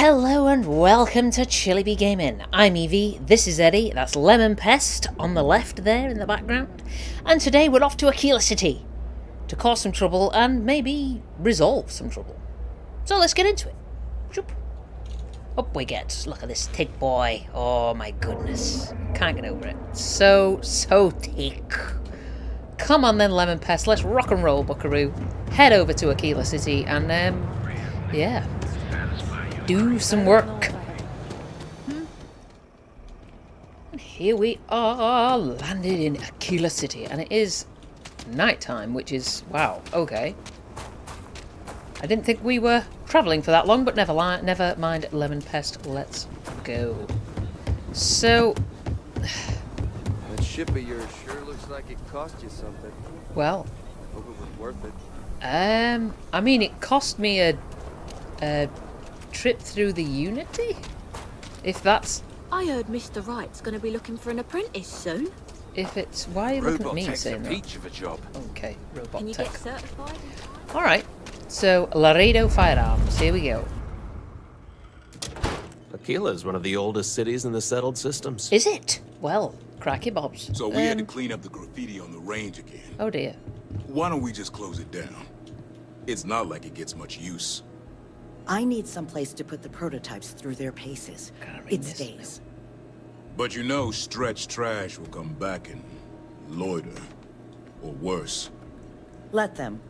Hello and welcome to Chilly Bee Gaming. I'm Evie, this is Eddie, that's Lemon Pest on the left there in the background. And today we're off to Akila City to cause some trouble and maybe resolve some trouble. So let's get into it. Shoop. Up we get. Look at this thick boy. Oh my goodness. Can't get over it. So, so thick. Come on then, Lemon Pest. Let's rock and roll, Buckaroo. Head over to Akila City and, um, yeah, do some work. And here we are, landed in Akila City, and it is nighttime, which is, wow, okay. I didn't think we were travelling for that long, but never, li never mind, Lemon Pest, let's go. So... That ship of yours sure looks like it cost you something. Well, Hope it was worth it. um, I mean, it cost me a, a trip through the Unity? If that's, I heard Mr. Wright's going to be looking for an apprentice soon. if it's, why are you looking at me Robotech's a saying that? peach of a job. Okay, robot Can you tech. get certified? Alright, so Laredo Firearms, here we go. Akila is one of the oldest cities in the settled systems. Is it? Well, cracky bobs. So we had to Um, clean up the graffiti on the range again. Oh dear. Why don't we just close it down? It's not like it gets much use. I need someplace to put the prototypes through their paces. Gotta It stays. But you know Stretch Trash will come back and loiter. Or worse. Let them.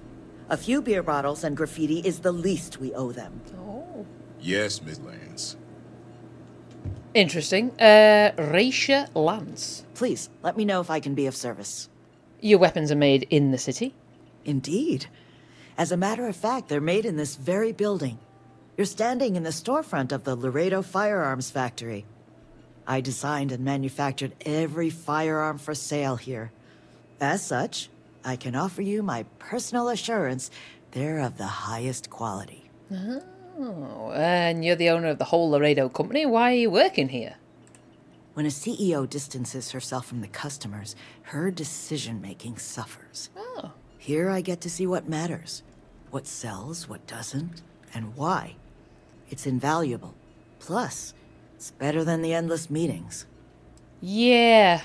A few beer bottles and graffiti is the least we owe them. Oh. Yes, Miss Lance. Interesting. Uh, Raisha Lance. Please, let me know if I can be of service. Your weapons are made in the city? Indeed. As a matter of fact, they're made in this very building. You're standing in the storefront of the Laredo Firearms Factory. I designed and manufactured every firearm for sale here. As such, I can offer you my personal assurance they're of the highest quality. Oh, and you're the owner of the whole Laredo company. Why are you working here? When a CEO distances herself from the customers, her decision making suffers. Oh. Here I get to see what matters, what sells, what doesn't, and why. It's invaluable. Plus, it's better than the endless meetings. Yeah.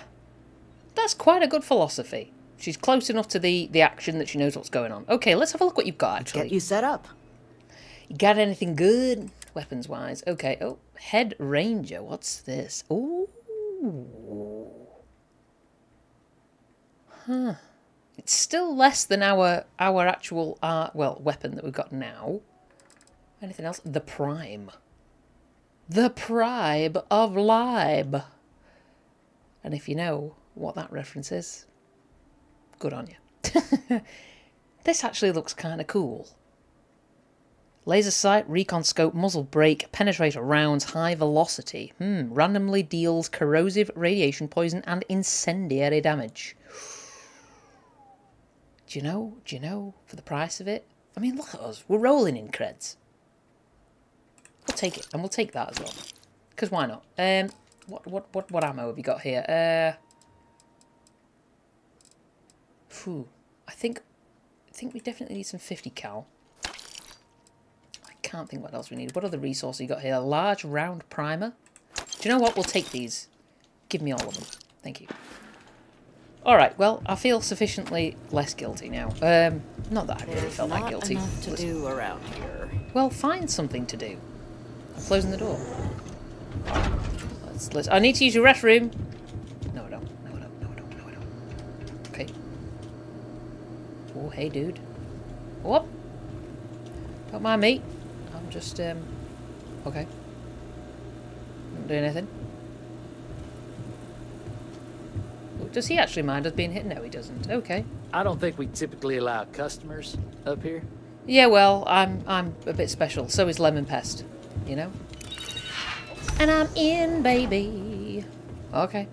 That's quite a good philosophy. She's close enough to the, the action that she knows what's going on. Okay, let's have a look what you've got, actually. Get you set up. You got anything good? Weapons wise. Okay. Oh, head ranger. What's this? Ooh. Huh. It's still less than our our actual uh well weapon that we've got now. Anything else? The prime. The prime of Lib. And if you know what that reference is, good on you. this actually looks kind of cool. Laser sight, recon scope, muzzle brake, penetrator rounds, high velocity. Hmm, randomly deals corrosive radiation poison and incendiary damage. Do you know? Do you know for the price of it? I mean, look at us. We're rolling in creds. We'll take it, and we'll take that as well. Because why not? Um, what what what what ammo have you got here? Uh, phew, I think I think we definitely need some 50 cal. I can't think what else we need. What other resource you got here? A large round primer. Do you know what? We'll take these. Give me all of them. Thank you. Alright, well, I feel sufficiently less guilty now. Um, not that I really There's felt that not guilty. enough to do around here. Well, find something to do. I'm closing the door. Let's, let's, I need to use your restroom. No, I don't. No, I don't. No, I don't. No, I don't. Okay. Oh, hey, dude. Whoop. Don't mind me. I'm just, um... Okay. Not doing anything. Oh, Does he actually mind us being hit? No, he doesn't. Okay. I don't think we typically allow customers up here. Yeah, well, I'm I'm a bit special. So is Lemon Pest, you know. And I'm in, baby. Okay.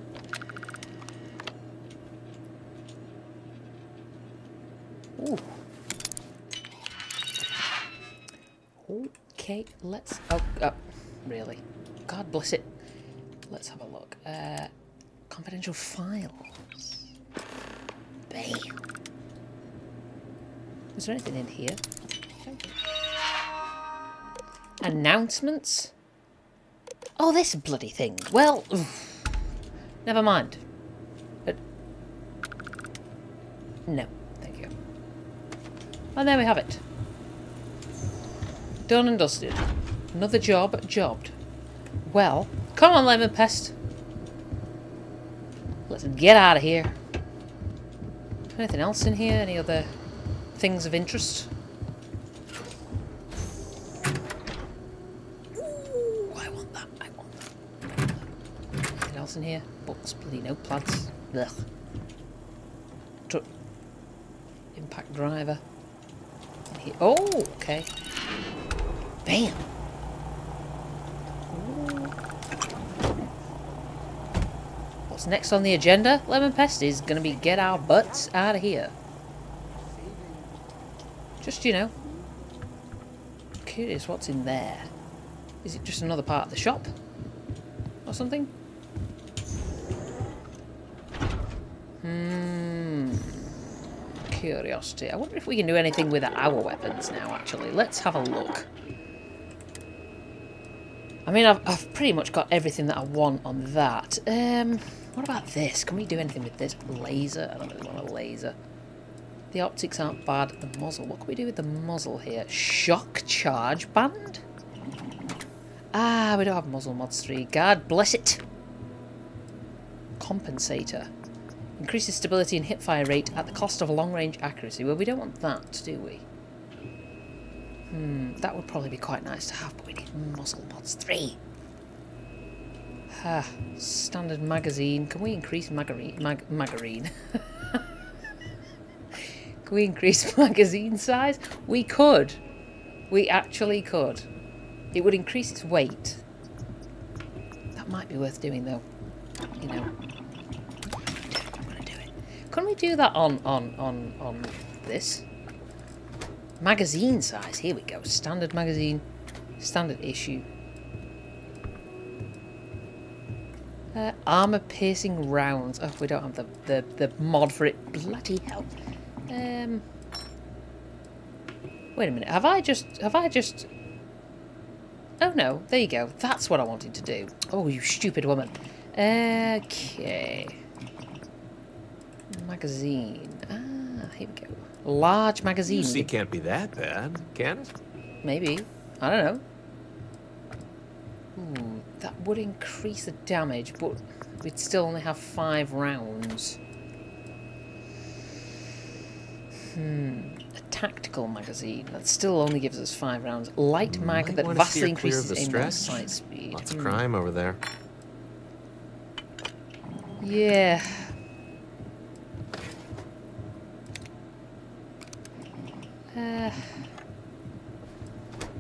Ooh. Okay, let's. Oh, oh, really? God bless it. Let's have a look. Uh, confidential files. Bam. Is there anything in here? Announcements? Oh, this bloody thing. Well, never mind. Uh, no, thank you. And there we have it. Done and dusted. Another job jobbed. Well, come on, Lemon Pest. Let's get out of here. Anything else in here? Any other things of interest? Ooh, I want that. I want that. Anything else in here? Books, notepads. Ugh. Tr impact driver. Oh, okay. Bam. What's next on the agenda, Lemon Pest, is going to be get our butts out of here. Just, you know. Curious what's in there. Is it just another part of the shop? Or something? Hmm. Curiosity. I wonder if we can do anything with our weapons now, actually. Let's have a look. I mean, I've, I've pretty much got everything that I want on that. Um, what about this? Can we do anything with this? Laser? I don't really want a laser. The optics aren't bad. The muzzle. What can we do with the muzzle here? Shock charge band? Ah, we don't have muzzle mods 3. God bless it. Compensator. Increases stability and hipfire rate at the cost of long-range accuracy. Well, we don't want that, do we? Hmm, that would probably be quite nice to have, but we need muzzle mods 3. Ah, standard magazine. Can we increase magarine? Mag magarine? Can we increase magazine size? We could. We actually could. It would increase its weight. That might be worth doing though. You know. Couldn't we do that on on on on this? Magazine size. Here we go. Standard magazine. Standard issue. Uh, armor piercing rounds. Oh, we don't have the, the, the mod for it. Bloody hell. Um. Wait a minute. Have I just... Have I just... Oh, no. There you go. That's what I wanted to do. Oh, you stupid woman. Okay. Magazine. Ah, here we go. Large magazine. UC can't be that bad, can it? Maybe. I don't know. Ooh, that would increase the damage, but we'd still only have five rounds. Hmm. A tactical magazine. That still only gives us five rounds. Light mag Might that vastly increases the aim and sight speed. Lots of Hmm. crime over there. Yeah. Uh,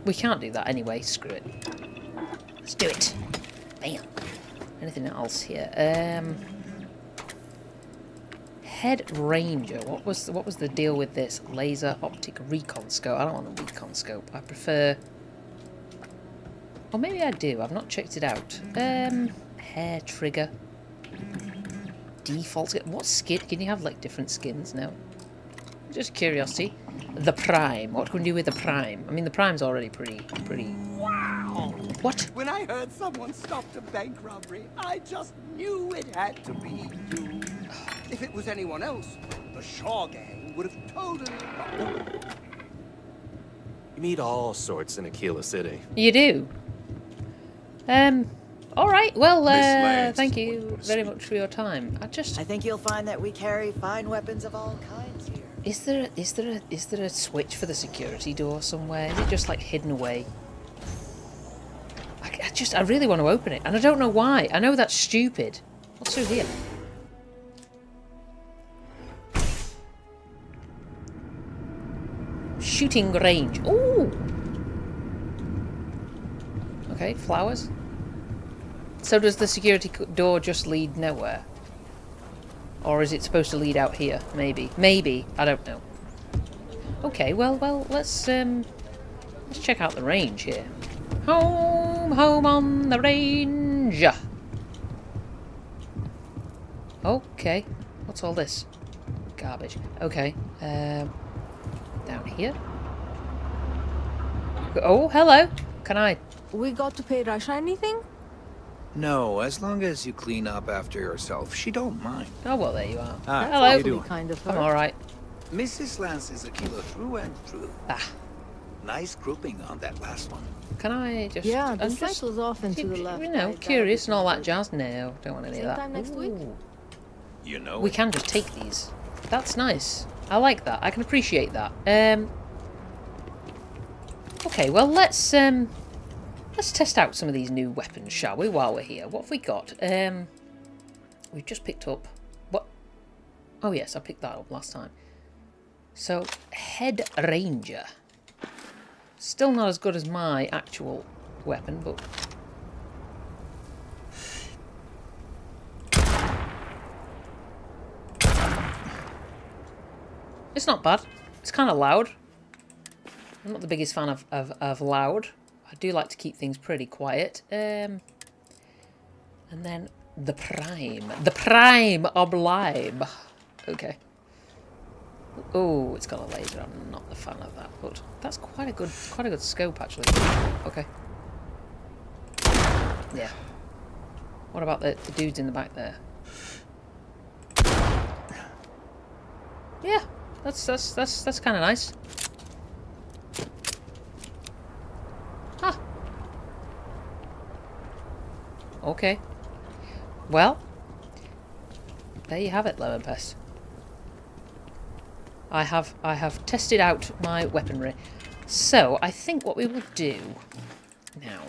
we can't do that anyway. Screw it. Let's do it. Bam. Anything else here? Um, head ranger. What was what was the deal with this laser optic recon scope? I don't want a recon scope. I prefer. Or maybe I do. I've not checked it out. Um, hair trigger default. What skin? Can you have like different skins now? Just curiosity. The Prime. What can we do with the Prime? I mean, the Prime's already pretty, pretty. Wow. What? When I heard someone stopped a bank robbery, I just knew it had to be you. If it was anyone else, the Shaw gang would have totally. You meet all sorts in Akila City. You do. Um. All right. Well, uh, thank you very much for your time. I just I think you'll find that we carry fine weapons of all kinds here. Is there is there a, is there a switch for the security door somewhere? Is it just like hidden away? I, I just I really want to open it, and I don't know why. I know that's stupid. What's through here? Shooting range. Ooh. Okay, flowers. So does the security door just lead nowhere? Or is it supposed to lead out here? Maybe. Maybe. I don't know. Okay, well, well, let's, um... Let's check out the range here. Home, home on the range! Okay. What's all this? Garbage. Okay. Um... Down here? Oh, hello! Can I... We got to pay Russia anything? No, as long as you clean up after yourself, she don't mind. Oh, well, there you are. Ah, Hello. how you doing? kind of I'm all right. Mrs. Lance is a killer through and through. Ah, Nice grouping on that last one. can I just... Yeah, the I'm just, was off and to the you know, I- curious and all that jazz. No, don't want any Same of that. time next week? You know. We can just take these. That's nice. I like that. I can appreciate that. Um. Okay, well let's um, let's test out some of these new weapons, shall we? While we're here, what have we got? Um, we've just picked up what? Oh yes, I picked that up last time. So head ranger. Still not as good as my actual weapon, but It's not bad. It's kind of loud. I'm not the biggest fan of, of, of loud. I do like to keep things pretty quiet. Um, and then the prime. The prime oblime. Okay. Oh, it's got a laser. I'm not the fan of that, but that's quite a good quite a good scope actually. Okay. Yeah. What about the, the dudes in the back there? Yeah, that's that's that's that's kind of nice. Okay. Well, there you have it, Lemon. I have I have tested out my weaponry. So I think what we will do now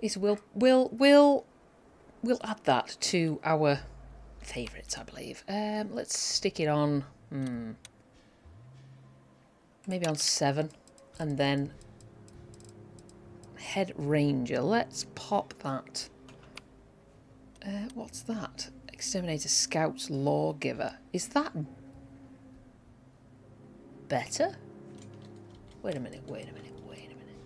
is we'll we'll we'll we'll add that to our favourites, I believe. Um, let's stick it on. Hmm, maybe on seven, and then head ranger. Let's pop that. Uh, what's that? Exterminator Scout Lawgiver. Is that better? Wait a minute, wait a minute, wait a minute.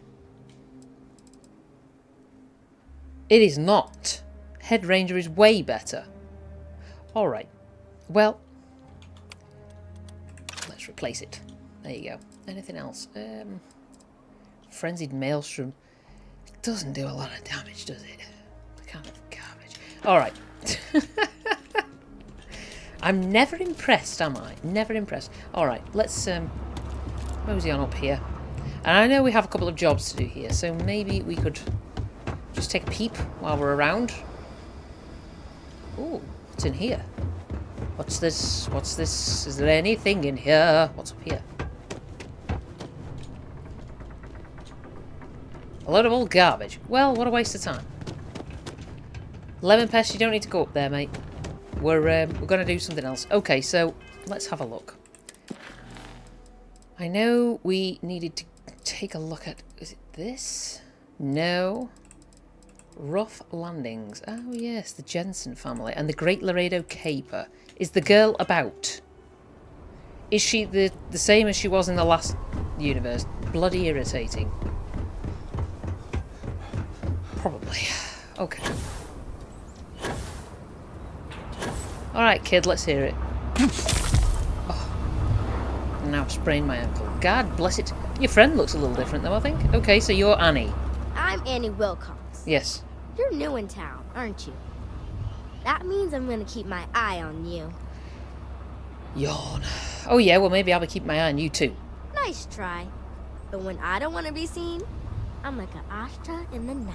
It is not. Head Ranger is way better. Alright. Well, let's replace it. There you go. Anything else? Um, Frenzied Maelstrom. Doesn't do a lot of damage, does it? Kind of garbage. Alright. I'm never impressed, am I? Never impressed. Alright, let's um, mosey on up here. And I know we have a couple of jobs to do here, so maybe we could just take a peep while we're around. Ooh, what's in here? What's this? What's this? Is there anything in here? What's up here? Load of old garbage. Well, what a waste of time. Lemon Pest, you don't need to go up there, mate. We're, um, we're going to do something else. Okay, so let's have a look. I know we needed to take a look at... Is it this? No. Rough Landings. Oh, yes, the Jensen family. And the Great Laredo Caper. Is the girl about? Is she the, the same as she was in the last universe? Bloody irritating. Probably. Okay. Alright, kid, let's hear it. Oh. Now I've sprained my ankle. God bless it. Your friend looks a little different, though, I think. Okay, so you're Annie. I'm Annie Wilcox. Yes. You're new in town, aren't you? That means I'm gonna keep my eye on you. Yawn. Oh, yeah, well, maybe I'll be keeping my eye on you, too. Nice try. But when I don't want to be seen, I'm like an Astra in the night.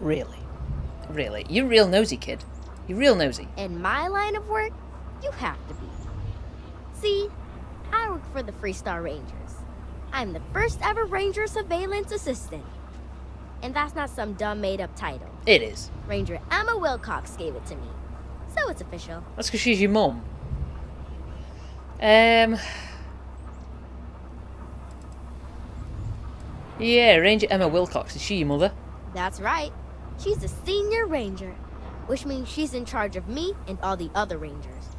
Really. Really. You're real nosy, kid. You're real nosy. In my line of work, you have to be. See, I work for the Freestar Rangers. I'm the first ever Ranger Surveillance Assistant. And that's not some dumb made up title. It is. Ranger Emma Wilcox gave it to me. So it's official. That's because she's your mum. Um. Yeah, Ranger Emma Wilcox. Is she your mother? That's right. She's a senior ranger, which means she's in charge of me and all the other rangers.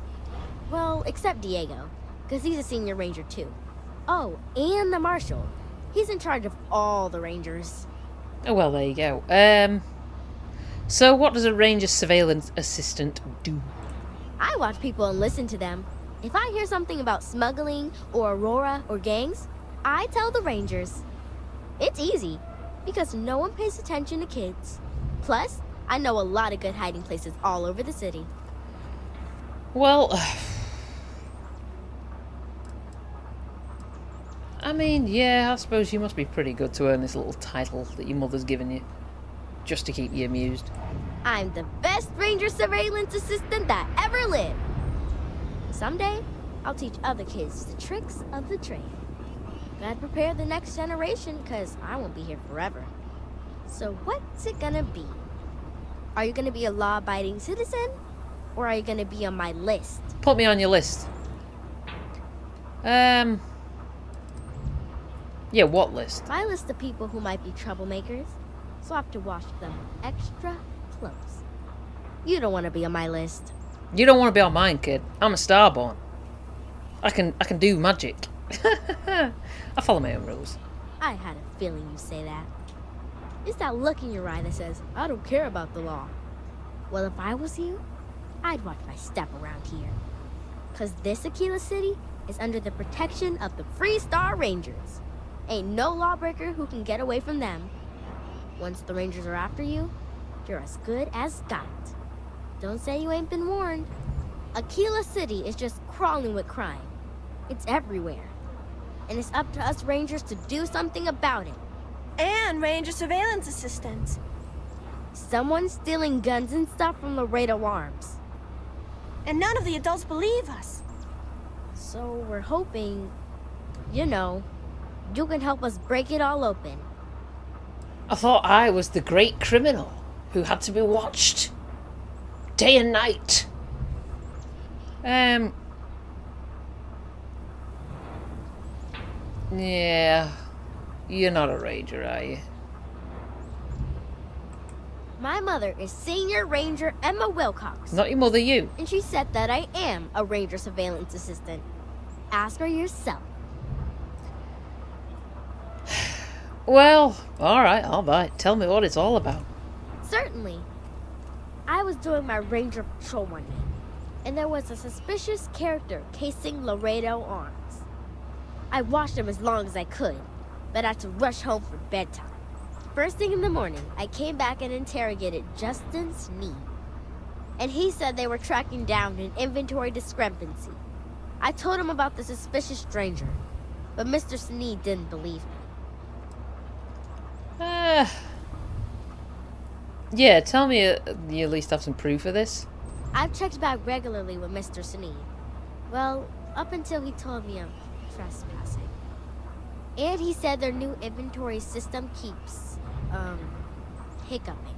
Well, except Diego, because he's a senior ranger too. Oh, and the marshal. He's in charge of all the rangers. Oh, well, there you go. Um. So, what does a Ranger Surveillance Assistant do? I watch people and listen to them. If I hear something about smuggling or Aurora or gangs, I tell the rangers. It's easy. Because no one pays attention to kids. Plus, I know a lot of good hiding places all over the city. Well, I mean, yeah, I suppose you must be pretty good to earn this little title that your mother's given you, just to keep you amused. I'm the best ranger surveillance assistant that ever lived. Someday, I'll teach other kids the tricks of the trade. Gotta prepare the next generation, because I won't be here forever. So what's it gonna be? Are you gonna be a law-abiding citizen? Or are you gonna be on my list? Put me on your list. Um. Yeah, what list? My list of people who might be troublemakers, so I have to watch them extra close. You don't want to be on my list. You don't want to be on mine, kid. I'm a starborn. I can I can do magic. I follow my own rules. I had a feeling you'd say that. It's that look in your eye that says, I don't care about the law. Well, if I was you, I'd watch my step around here. Cause this Akila City is under the protection of the Freestar Rangers. Ain't no lawbreaker who can get away from them. Once the Rangers are after you, you're as good as got. Don't say you ain't been warned. Akila City is just crawling with crime. It's everywhere. And it's up to us Rangers to do something about it. And Ranger surveillance assistants. Someone's stealing guns and stuff from the Laredo Arms. And none of the adults believe us. So we're hoping, you know, you can help us break it all open. I thought I was the great criminal who had to be watched day and night. Um. Yeah. You're not a ranger, are you? My mother is Senior Ranger Emma Wilcox. Not your mother, you. And she said that I am a Ranger surveillance assistant. Ask her yourself. Well, alright, I'll buy. Tell me what it's all about. Certainly. I was doing my ranger patrol one day, and there was a suspicious character casing Laredo Arms. I watched him as long as I could, but I had to rush home for bedtime. First thing in the morning, I came back and interrogated Justin Sneed. And he said they were tracking down an inventory discrepancy. I told him about the suspicious stranger, but Mr. Sneed didn't believe me. Uh, yeah, tell me uh, you at least have some proof of this. I've checked back regularly with Mr. Sneed. Well, up until he told me I'm trespassing. And he said their new inventory system keeps, um, hiccuping.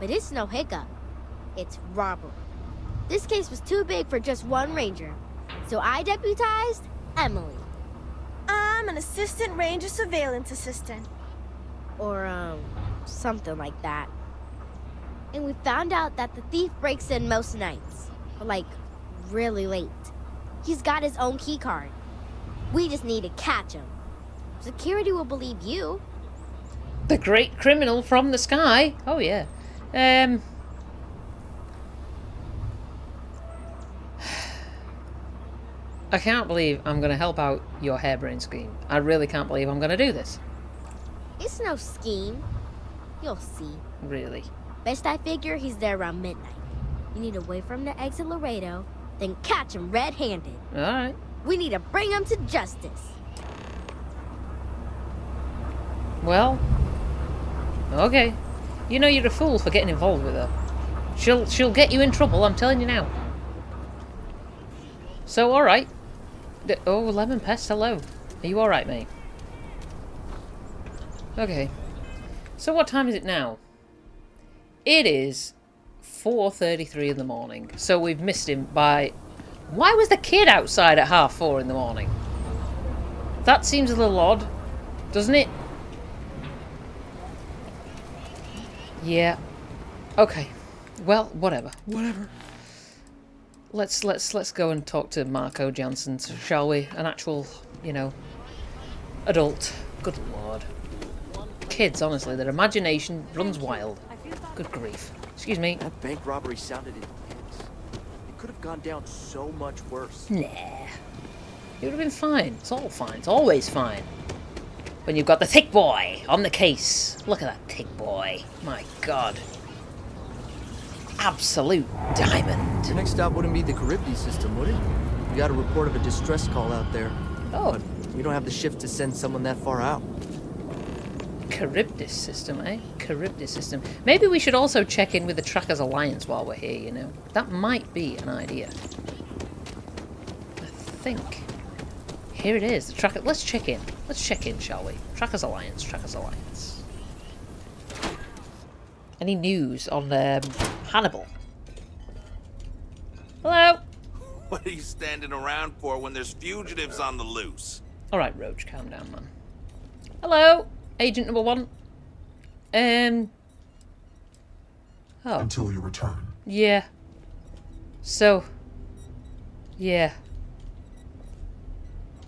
But it's no hiccup. It's robbery. This case was too big for just one ranger. So I deputized Emily. I'm an assistant ranger surveillance assistant. Or, um, something like that. And we found out that the thief breaks in most nights. But, like, really late. He's got his own key card. We just need to catch him. Security will believe you. The great criminal from the sky. Oh yeah. Um. I can't believe I'm going to help out your harebrained scheme. I really can't believe I'm going to do this. It's no scheme. You'll see. Really. Best I figure he's there around midnight. You need to wait for him to exit Laredo, then catch him red-handed. Alright. We need to bring him to justice. Well. Okay. You know you're a fool for getting involved with her. She'll she'll get you in trouble, I'm telling you now. So alright. Oh, Lemon Pest, hello. Are you alright, mate? Okay. So what time is it now? It is 4.33 in the morning. So we've missed him by... Why was the kid outside at half four in the morning? That seems a little odd, doesn't it? Yeah. Okay. Well, whatever. Whatever. Let's let's let's go and talk to Marko Jansen, shall we? An actual, you know, adult. Good lord. Kids, honestly, their imagination runs wild. Good grief. Excuse me. That bank robbery sounded intense. It could have gone down so much worse. Nah. It would have been fine. It's all fine. It's always fine. When you've got the thick boy on the case. Look at that thick boy. My god. Absolute diamond. Your next stop wouldn't be the Charybdis system, would it? We got a report of a distress call out there. Oh. But we don't have the shift to send someone that far out. Charybdis system, eh? Charybdis system. Maybe we should also check in with the Trackers Alliance while we're here, you know. That might be an idea. I think. Here it is. The tracker. Let's check in. Let's check in, shall we? Trackers Alliance. Trackers Alliance. Any news on um, Hannibal? Hello. What are you standing around for when there's fugitives on the loose? All right, Roach, calm down, man. Hello, Agent Number One. Um. Oh. Until you return. Yeah. So. Yeah.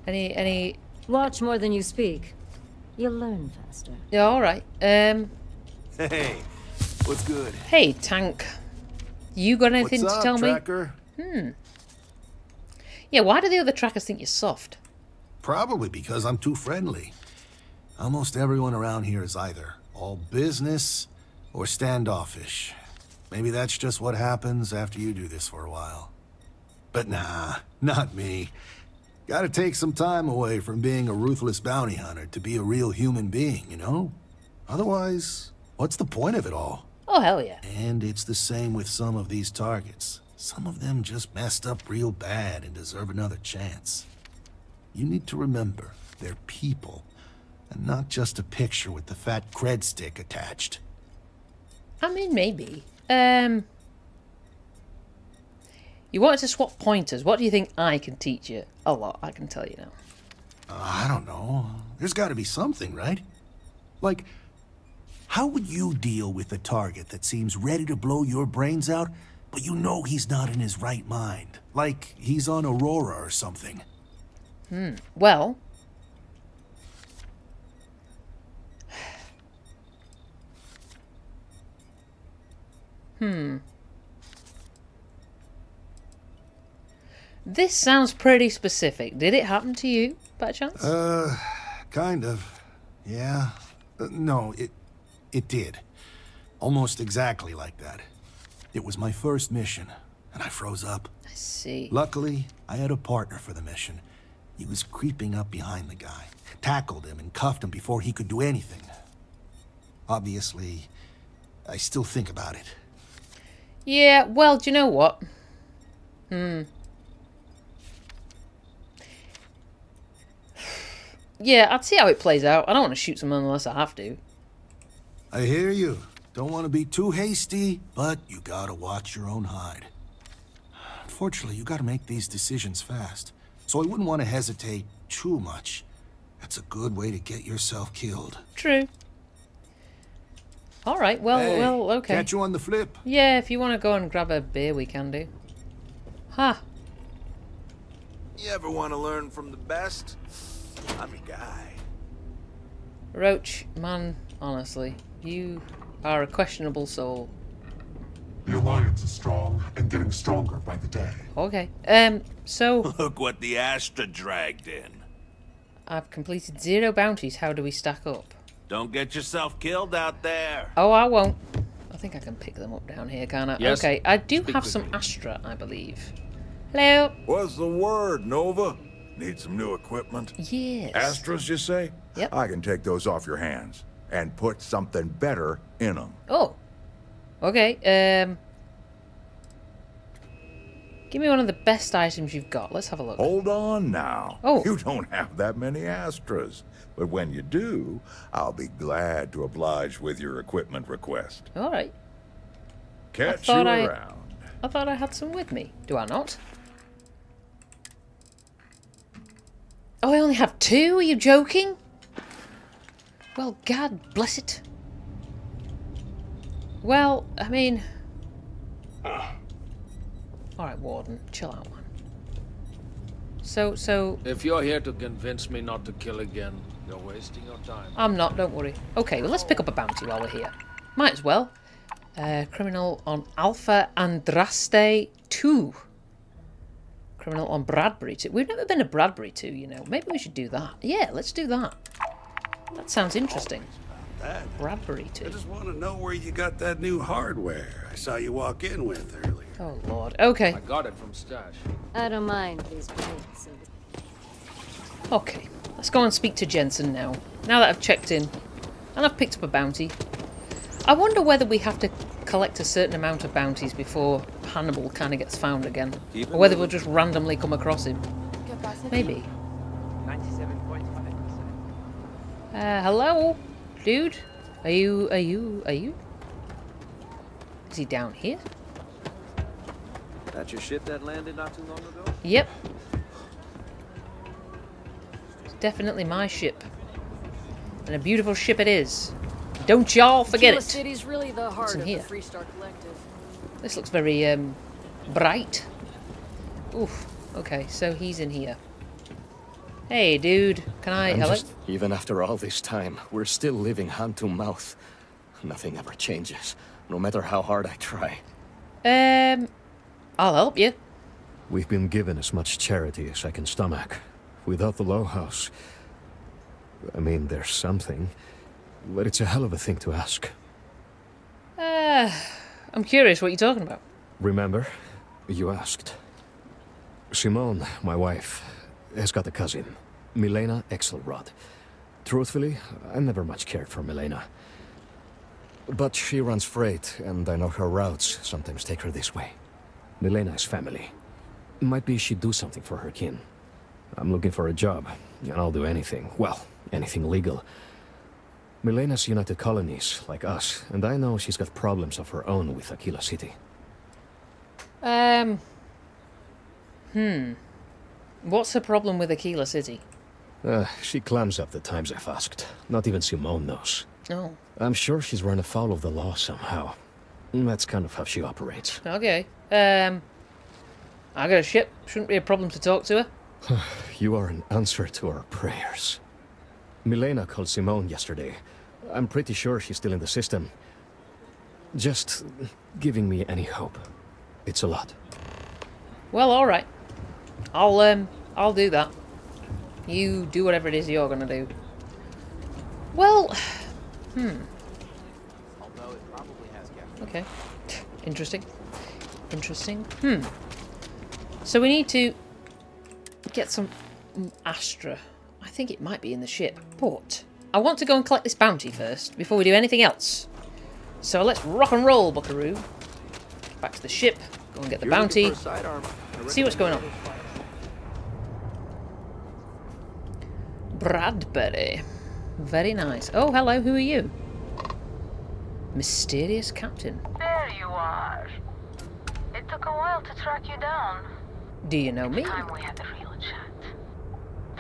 Any any? Watch more than you speak. You'll learn faster. Yeah, all right. Um. Hey, what's good? Hey, Tank. You got anything What's to up, tell Tracker? me? Hmm. Yeah. Why do the other trackers think you're soft? Probably because I'm too friendly. Almost everyone around here is either all business or standoffish. Maybe that's just what happens after you do this for a while. But nah, not me. Gotta take some time away from being a ruthless bounty hunter to be a real human being, you know? Otherwise, what's the point of it all? Oh hell yeah. And it's the same with some of these targets. Some of them just messed up real bad and deserve another chance. You need to remember, they're people, and not just a picture with the fat cred stick attached. I mean, maybe. Um. You wanted to swap pointers. What do you think I can teach you? A lot, I can tell you now. Uh, I don't know. There's got to be something, right? Like, how would you deal with a target that seems ready to blow your brains out, but you know he's not in his right mind? Like he's on Aurora or something. Hmm. Well. Hmm. This sounds pretty specific. Did it happen to you, by chance? Uh, kind of. Yeah. Uh, no, it it did. Almost exactly like that. It was my first mission, and I froze up. I see. Luckily, I had a partner for the mission. He was creeping up behind the guy, tackled him and cuffed him before he could do anything. Obviously, I still think about it. Yeah, well, do you know what? Hmm. Yeah, I'd see how it plays out. I don't want to shoot someone unless I have to. I hear you. Don't want to be too hasty, but you gotta watch your own hide. Unfortunately, you gotta make these decisions fast. So I wouldn't want to hesitate too much. That's a good way to get yourself killed. True. All right. Well, Hey, well, okay. Catch you on the flip. Yeah, if you want to go and grab a beer, we can do. Ha. You ever want to learn from the best? I'm your guy. Roach, man, honestly, you are a questionable soul. The Alliance is strong and getting stronger by the day. Okay. Um. So Look what the Astra dragged in. I've completed zero bounties. How do we stack up? Don't get yourself killed out there. Oh, I won't. I think I can pick them up down here, can I? Yes. Okay. I do Speak have some me. Astra, I believe. Hello. What's the word, Nova? Need some new equipment? Yes. Astras, you say? Yep. I can take those off your hands and put something better in them. Oh. Okay. Um. Give me one of the best items you've got. Let's have a look. Hold on now. Oh. You don't have that many Astras. But when you do, I'll be glad to oblige with your equipment request. All right. Catch you I- around. I thought I had some with me. Do I not? Oh, I only have two? Are you joking? Well, God bless it. Well, I mean... Alright, Warden, chill out, man. So, so... If you're here to convince me not to kill again, you're wasting your time. I'm not, don't worry. Okay, well, let's pick up a bounty while we're here. Might as well. Uh, criminal on Alpha Andraste 2. Criminal on Bradbury 2. We've never been to Bradbury 2, you know. Maybe we should do that. Yeah, let's do that. That sounds interesting. That. Bradbury I just want to know where you got that new hardware I saw you walk in with earlier. Oh lord. Okay. I got it from Stash. I don't mind these points. Okay. Let's go and speak to Jensen now. Now that I've checked in. And I've picked up a bounty. I wonder whether we have to collect a certain amount of bounties before Hannibal kind of gets found again. Keep or whether we'll just randomly come across him. Maybe. 97.5%. Uh, hello? Dude? Are you, are you, are you? Is he down here? That your ship that landed not too long ago? Yep. It's definitely my ship. And a beautiful ship it is. Don't y'all forget Killa it. City's really the What's heart in of here? the Freestar Collective. This looks very um, bright. Oof. Okay, so he's in here. Hey, dude. Can I And hello? just, even after all this time, we're still living hand to mouth. Nothing ever changes, no matter how hard I try. Um, I'll help you. We've been given as much charity as I can stomach. Without the Low House. I mean, there's something, but it's a hell of a thing to ask. Uh, I'm curious what you're talking about. Remember? You asked. Simone, my wife, has got a cousin, Milena Exelrod. Truthfully, I never much cared for Milena. But she runs freight, and I know her routes sometimes take her this way. Milena is family. Might be she'd do something for her kin. I'm looking for a job, and I'll do anything. Well, anything legal. Milena's United Colonies, like us, and I know she's got problems of her own with Akila City. Um, hmm. What's the problem with Akila City? Uh, she clams up the times I've asked. Not even Simone knows. Oh, I'm sure she's run afoul of the law somehow. That's kind of how she operates. okay. Um, I got a ship. Shouldn't be a problem to talk to her. You are an answer to our prayers. Milena called Simone yesterday. I'm pretty sure she's still in the system. Just giving me any hope. It's a lot. Well, all right. I'll um, I'll do that. You do whatever it is you're gonna do. Well, hmm. Okay. Interesting. Interesting. Hmm. So we need to get some Astra. I think it might be in the ship. But I want to go and collect this bounty first before we do anything else. So let's rock and roll, Buckaroo. Back to the ship. Go and get the You're bounty. for a sidearm. I See what's going on. Bradbury. Very nice. Oh, hello. Who are you? Mysterious captain. There you are. It took a while to track you down. Do you know me? It's time we had a real chat.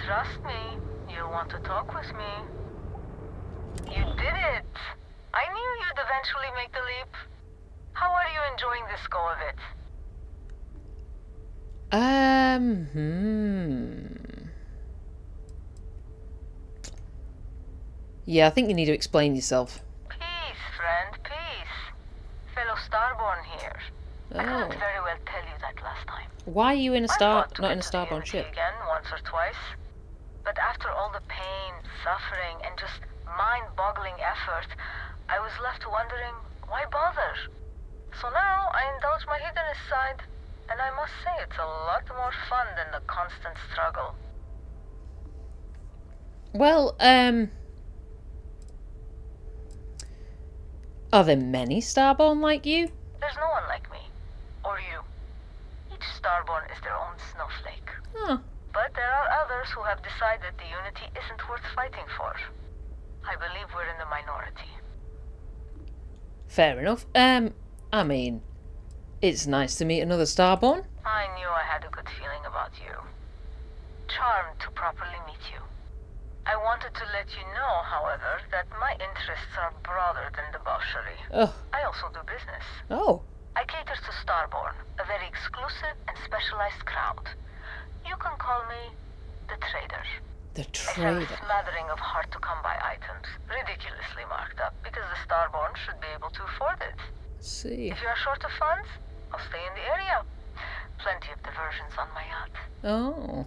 Trust me, you'll want to talk with me. You did it! I knew you'd eventually make the leap. How are you enjoying this go of it? Um, hmm. Yeah, I think you need to explain yourself. Peace, friend, peace. Fellow Starborn here. I couldn't Oh. very well tell you that last time. Why are you in a star, not in a get to the starborn ship? again once or twice. But after all the pain, suffering, and just mind-boggling effort, I was left wondering, why bother? So now I indulge my hedonist side, and I must say it's a lot more fun than the constant struggle. Well, um. Are there many starborn like you? There's no one like me, or you. Each Starborn is their own snowflake. Oh. But there are others who have decided the Unity isn't worth fighting for. I believe we're in the minority. Fair enough. Um, I mean, it's nice to meet another starborn. I knew I had a good feeling about you. Charmed to properly meet you. I wanted to let you know, however, that my interests are broader than debauchery. Oh. I also do business. Oh. I cater to Starborn, a very exclusive and specialized crowd. You can call me the trader. The trader. a smattering of hard-to-come-by items, ridiculously marked up, because the Starborn should be able to afford it. See. If you are short of funds, I'll stay in the area. Plenty of diversions on my yacht. Oh.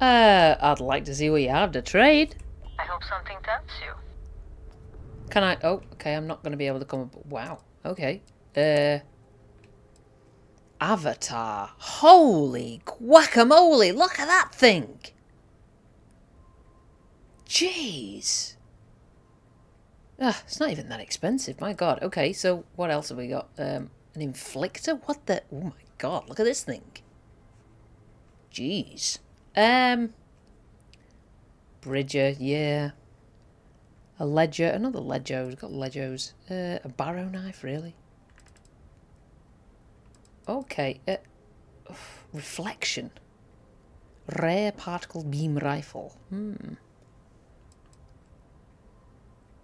Uh, I'd like to see what you have to trade. I hope something tempts you. Can I? Oh, okay. I'm not going to be able to come up. Wow. Okay. Uh. Avatar. Holy guacamole! Look at that thing. Jeez. Ah, it's not even that expensive. My God. Okay, so what else have we got? Um, an inflictor? What the? Oh my God! Look at this thing. Jeez. Um. Bridger, yeah. A ledger, another ledger. We've got ledgers. Uh, a barrow knife, really. Okay. Uh, reflection. Rare particle beam rifle. Hmm.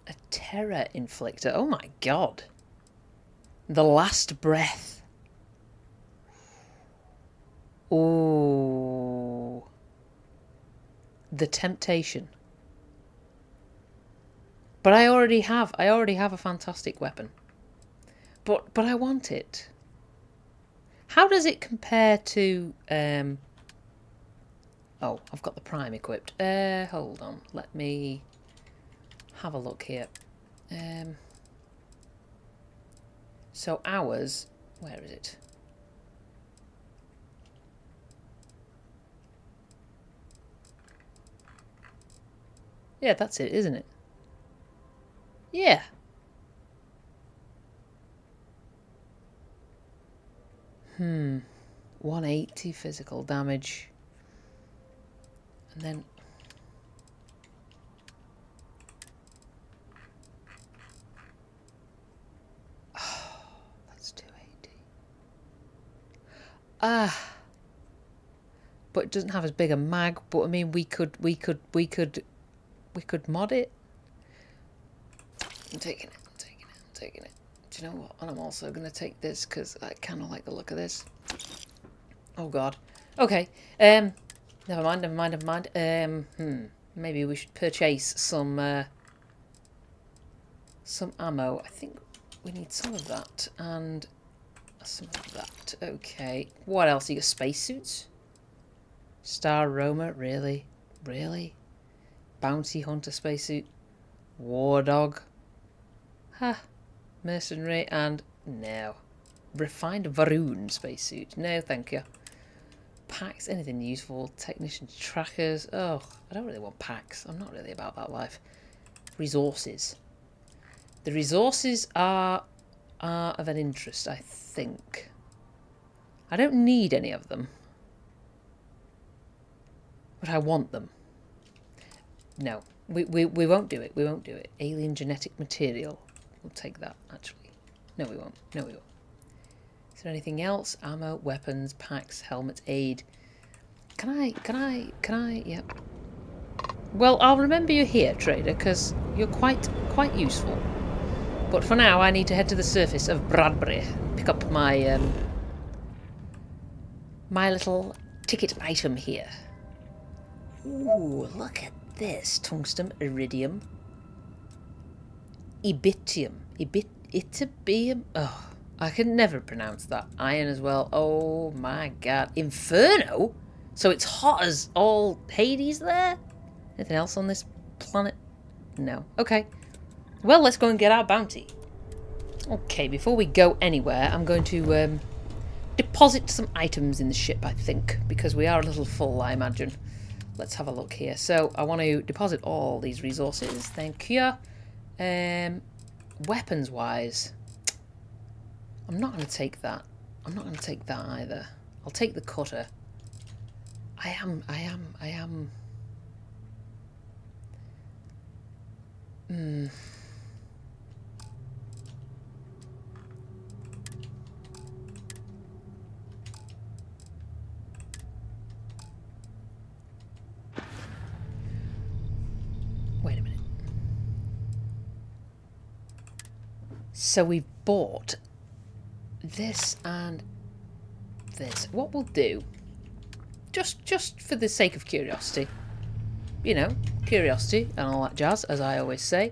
A terror inflictor. Oh my god. The last breath. Oh. The temptation. But I already have. I already have a fantastic weapon. But but I want it. How does it compare to um Oh, I've got the prime equipped. Uh hold on. Let me have a look here. Um So ours where is it? Yeah, that's it, isn't it? Yeah. Hmm. 180 physical damage. And then... Oh, that's 280. Ah. But it doesn't have as big a mag, but I mean we could we could we could we could mod it. I'm taking it, I'm taking it, I'm taking it. You know what? And I'm also going to take this because I kind of like the look of this. Oh god. Okay. Um, never mind, never mind, never mind. Um, hmm. Maybe we should purchase some, uh, some ammo. I think we need some of that and some of that. Okay. What else? You got spacesuits? Star Roma? Really? Really? Bounty Hunter spacesuit? War Dog? Ha. Mercenary and no. Refined Va'ruun spacesuit. No, thank you. Packs, anything useful. Technician trackers. Oh, I don't really want packs. I'm not really about that life. Resources. The resources are are of an interest, I think. I don't need any of them. But I want them. No, we, we, we won't do it. We won't do it. Alien genetic material. We'll take that, actually. No, we won't. No, we won't. Is there anything else? Armor, weapons, packs, helmets, aid. Can I, can I, can I, yep. Well, I'll remember you here, trader, because you're quite, quite useful. But for now, I need to head to the surface of Bradbury, pick up my, um, my little ticket item here. Ooh, look at this. Tungsten, iridium, Ibitium. Ibit Itibium. Oh, I can never pronounce that. Iron as well. Oh my god. Inferno? So it's hot as all Hades there? Anything else on this planet? No. Okay. Well, let's go and get our bounty. Okay, before we go anywhere, I'm going to um, deposit some items in the ship, I think, because we are a little full, I imagine. Let's have a look here. So, I want to deposit all these resources. Thank you. Um, weapons wise, I'm not going to take that. I'm not going to take that either. I'll take the cutter. I am, I am, I am. Hmm. So we've bought this and this. What we'll do, just just for the sake of curiosity, you know, curiosity and all that jazz, as I always say,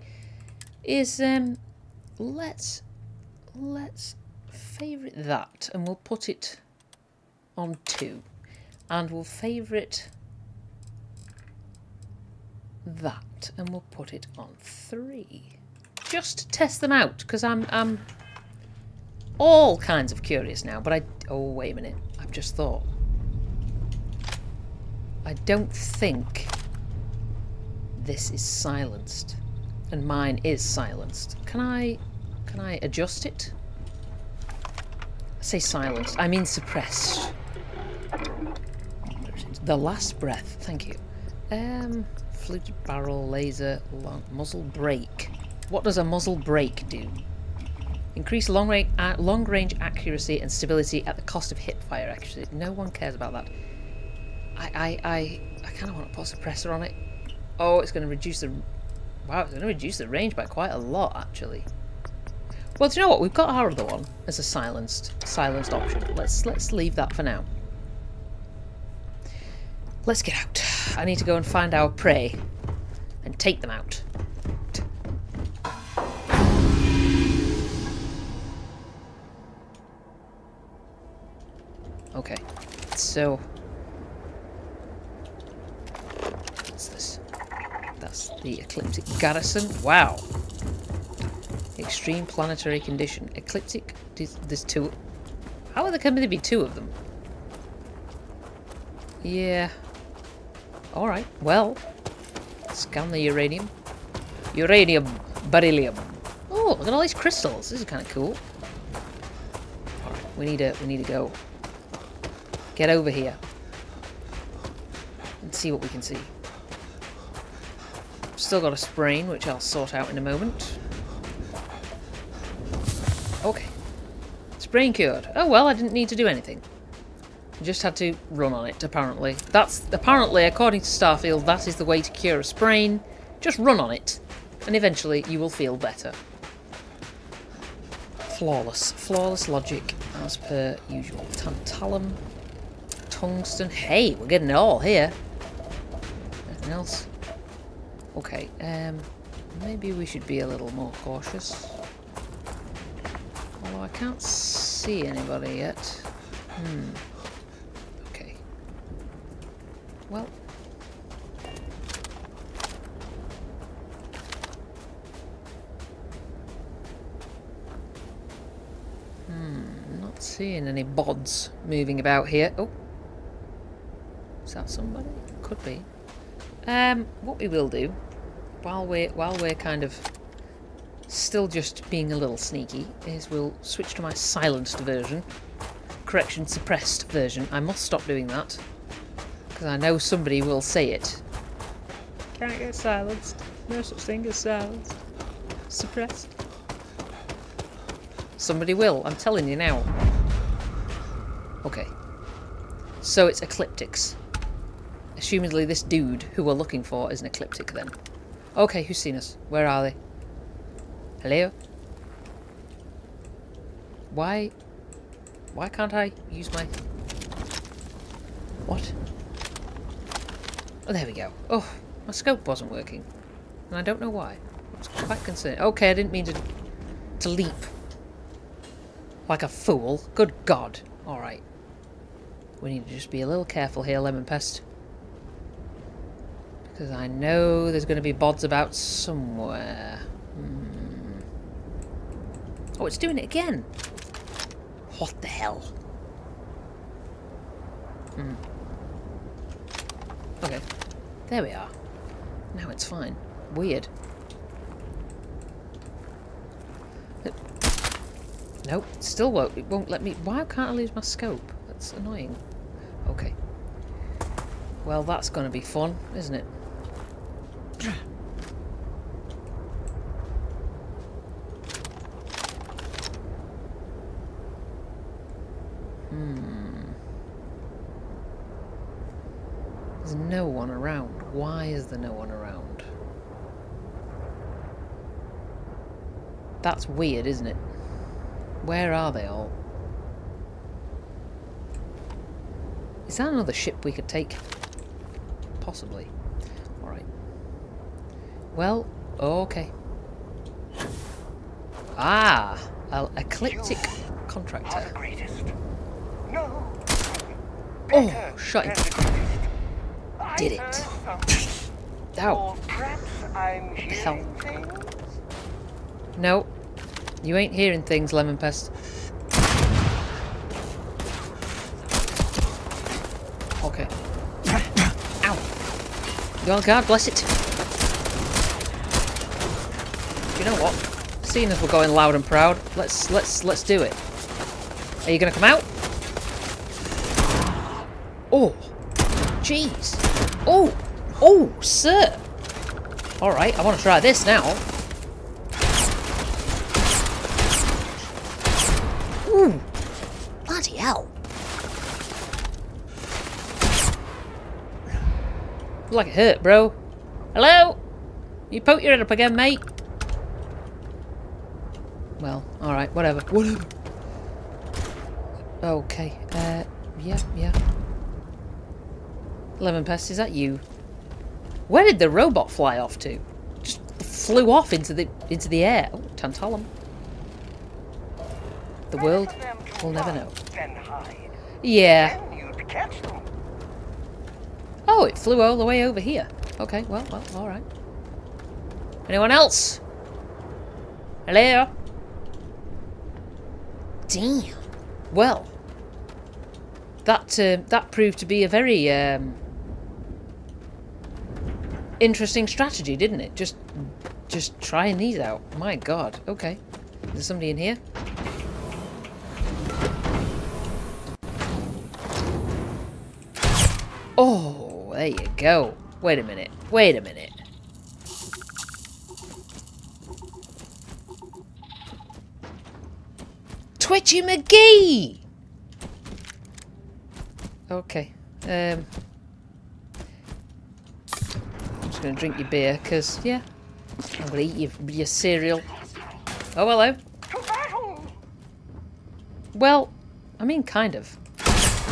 is um, let's let's favourite that, and we'll put it on two, and we'll favourite that and we'll put it on three. Just to test them out, because I'm, I'm all kinds of curious now, but I... Oh, wait a minute. I've just thought. I don't think this is silenced. And mine is silenced. Can I... Can I adjust it? I say silenced. I mean suppressed. The last breath. Thank you. Um, fluted barrel, laser, long, muzzle brake. What does a muzzle brake do? Increase long range, uh, long range accuracy and stability at the cost of hip fire accuracy. No one cares about that. I I I, I kind of want to put a suppressor on it. Oh, it's going to reduce the. Wow, it's going to reduce the range by quite a lot, actually. Well, do you know what? We've got our other one as a silenced silenced option. Let's let's leave that for now. Let's get out. I need to go and find our prey and take them out. Okay, so what's this? That's the ecliptic garrison. Wow. Extreme planetary condition. Ecliptic. There's two. How are there going to be two of them? Yeah. Alright, well. Scan the uranium. Uranium. Beryllium. Oh, look at all these crystals. This is kind of cool. Alright, we need to we need to go. Get over here. And see what we can see. Still got a sprain, which I'll sort out in a moment. Okay. Sprain cured. Oh well, I didn't need to do anything. Just had to run on it, apparently. That's, apparently, according to Starfield, that is the way to cure a sprain. Just run on it, and eventually you will feel better. Flawless. Flawless logic, as per usual. Tantalum. Tungsten. Hey, we're getting it all here. Anything else? Okay, um, maybe we should be a little more cautious. Although I can't see anybody yet. Hmm. Okay. Well. Hmm, not seeing any bods moving about here. Oh. Is that somebody? Could be. Um, what we will do, while we're while we're kind of still just being a little sneaky, is we'll switch to my silenced version. Correction, suppressed version. I must stop doing that. Because I know somebody will say it. Can't get silenced. No such thing as silenced. Suppressed. Somebody will, I'm telling you now. Okay. So it's ecliptics. Assumedly this dude who we're looking for is an ecliptic then. Okay, who's seen us? Where are they? Hello? Why... Why can't I use my... What? Oh, there we go. Oh, my scope wasn't working. And I don't know why. I quite concerned. Okay, I didn't mean to... to leap. Like a fool. Good God. Alright. We need to just be a little careful here, Lemon Pest. Because I know there's going to be bods about somewhere. Hmm. Oh, it's doing it again. What the hell? Hmm. Okay. There we are. Now it's fine. Weird. Nope, still won't. It won't let me. Why can't I lose my scope? That's annoying. Okay. Well, that's going to be fun, isn't it? Hmm. There's no one around. Why is there no one around? That's weird, isn't it? Where are they all? Is that another ship we could take? Possibly. Alright. Well, okay. Ah! An ecliptic contractor. No. Oh, shut it. Did it. Ow. Perhaps I'm What the hell? No. You ain't hearing things, Lemon Pest. Okay. Ow. Oh God, bless it. You know what? Seeing as we're going loud and proud, let's let's let's do it. Are you gonna come out? Oh, jeez. Oh, oh, sir. All right, I want to try this now. Ooh, bloody hell. Like it hurt, bro. Hello? You poke your head up again, mate? Well, alright, whatever. Whatever. Okay, uh, yeah, yeah. Lemon Pest, is that you? Where did the robot fly off to? Just flew off into the into the air. Oh, Tantalum. The world will never know. Then hide. Yeah. Then you'd catch them. Oh, it flew all the way over here. Okay, well, well, alright. Anyone else? Hello? Damn. Well, that uh, that proved to be a very um, interesting strategy, didn't it? Just just trying these out. My God. Okay. Is there somebody in here? There you go. Wait a minute. Wait a minute. Twitchy McGee! Okay. Um, I'm just going to drink your beer, because, yeah. I'm going to eat your, your cereal. Oh, hello. Well, I mean, kind of.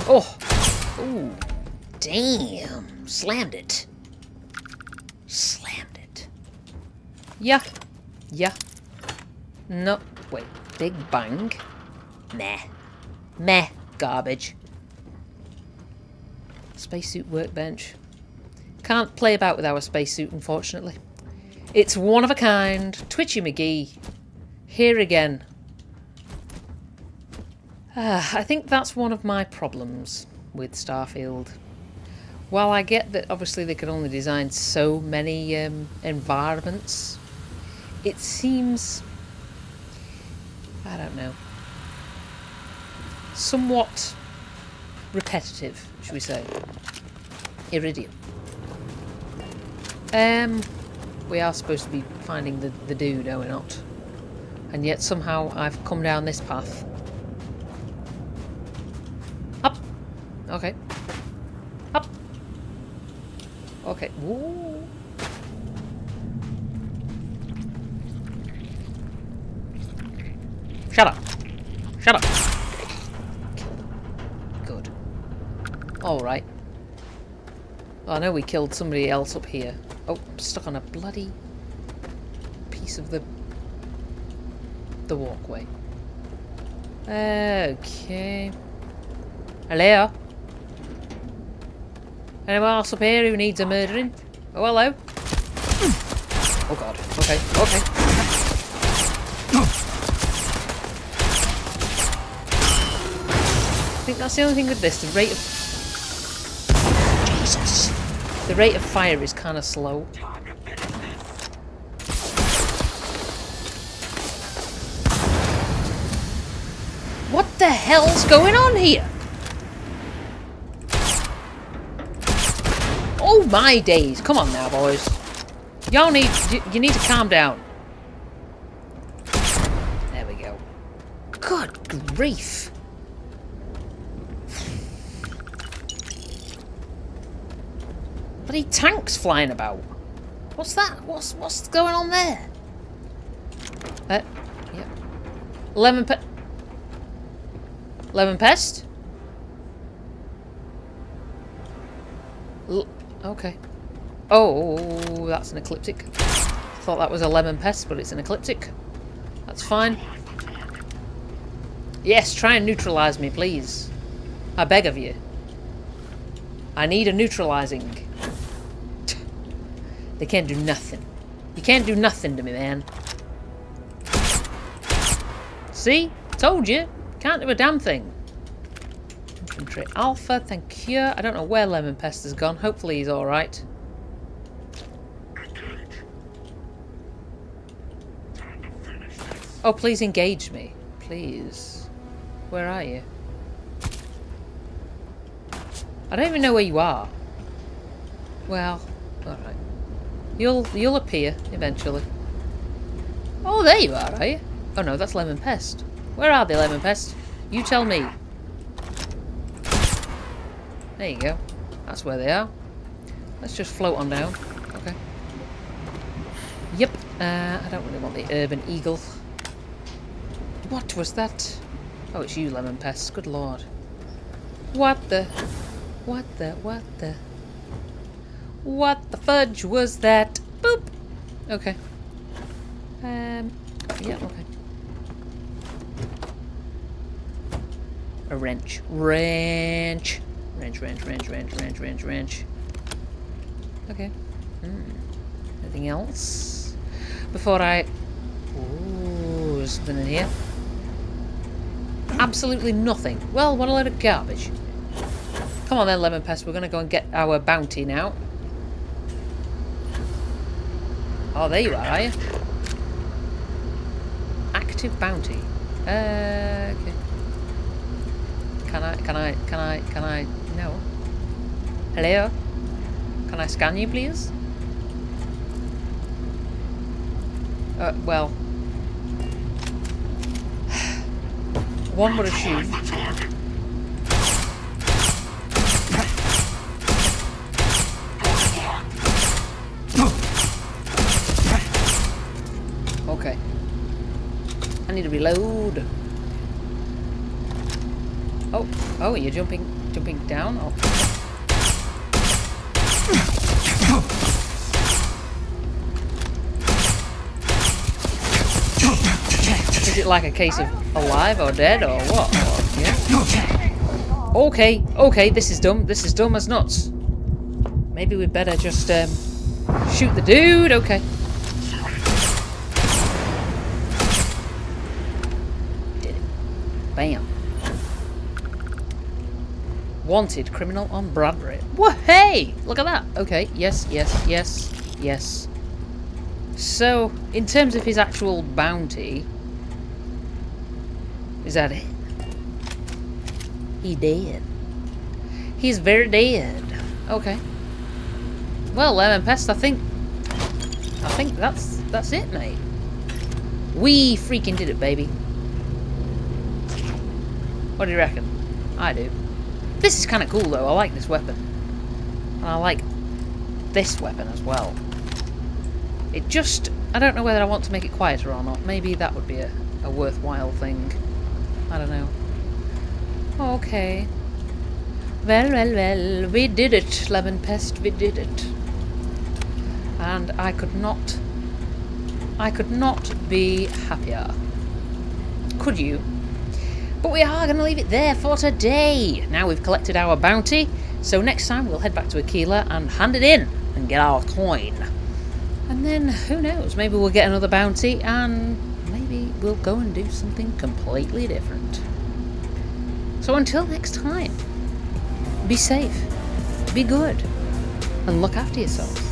Oh. Ooh. Damn. Slammed it. Slammed it. Yeah. Yeah. No. Wait. Big bang. Meh. Meh. Garbage. Spacesuit workbench. Can't play about with our spacesuit, unfortunately. It's one of a kind. Twitchy McGee. Here again. Ah, I think that's one of my problems with Starfield. While I get that obviously they can only design so many um, environments, it seems, I don't know, somewhat repetitive, should we say. Iridium. Um, we are supposed to be finding the, the dude, are we not? And yet somehow I've come down this path. Up! Okay. Up! Okay. Whoa. Shut up. Shut up. Good. Alright. Oh, I know we killed somebody else up here. Oh, I'm stuck on a bloody piece of the the walkway. Okay. Hello? Anyone else up here who needs a murdering? Oh, hello. Oh god. Okay, okay. I think that's the only thing with this. The rate of... Jesus. The rate of fire is kind of slow. What the hell's going on here? Oh my days. Come on now, boys. Y'all need... You, need to calm down. There we go. Good grief. Bloody tanks flying about. What's that? What's what's going on there? Uh. Lemon pe Lemon pest? L okay. Oh, that's an ecliptic. Thought that was a lemon pest, but it's an ecliptic. That's fine. Yes, try and neutralize me, please. I beg of you. I need a neutralizing. They can't do nothing. You can't do nothing to me, man. See? Told you. Can't do a damn thing. Infantry Alpha, thank you. I don't know where Lemon Pest has gone. Hopefully he's alright. Oh, please engage me. Please. Where are you? I don't even know where you are. Well, alright. You'll you'll appear eventually. Oh, there you are, are you? Oh no, that's Lemon Pest. Where are they, Lemon Pest? You tell me. There you go. That's where they are. Let's just float on down. Okay. Yep. Uh, I don't really want the Urban Eagle. What was that? Oh, it's you, Lemon Pest. Good lord. What the... What the... What the... What the fudge was that? Boop! Okay. Um... Yeah, okay. A wrench. Wrench! Wrench, wrench, wrench, wrench, wrench, wrench, wrench. Okay. Hmm. Anything else? Before I... Ooh, there's something in here. Absolutely nothing. Well, what a load of garbage. Come on then, Lemon Pest. We're going to go and get our bounty now. Oh, there you are, are you? Active bounty. Uh, okay. Can I, can I, can I, can I, no. Hello? Can I scan you, please? Uh, well. One would assume. Okay. I need to reload. Oh, you're jumping, jumping down? Oh. Is it like a case of alive or dead or what? Or, yeah. Okay, okay, this is dumb. This is dumb as nuts. Maybe we'd better just um, shoot the dude. Okay. Did it. Bam. Wanted criminal on Bradbury. What? Hey! Look at that. Okay, yes, yes, yes, yes. So, in terms of his actual bounty, is that it? He dead. He's very dead. Okay. Well, Lemon Pest, I think, I think that's that's it, mate. We freaking did it, baby. What do you reckon? I do. This is kind of cool, though. I like this weapon. And I like this weapon as well. It just... I don't know whether I want to make it quieter or not. Maybe that would be a, a worthwhile thing. I don't know. Okay. Well, well, well. We did it, Lemon Pest. We did it. And I could not... I could not be happier. Could you? But we are going to leave it there for today. Now we've collected our bounty, so next time we'll head back to Akila and hand it in and get our coin. And then, who knows, maybe we'll get another bounty and maybe we'll go and do something completely different. So until next time, be safe, be good, and look after yourselves.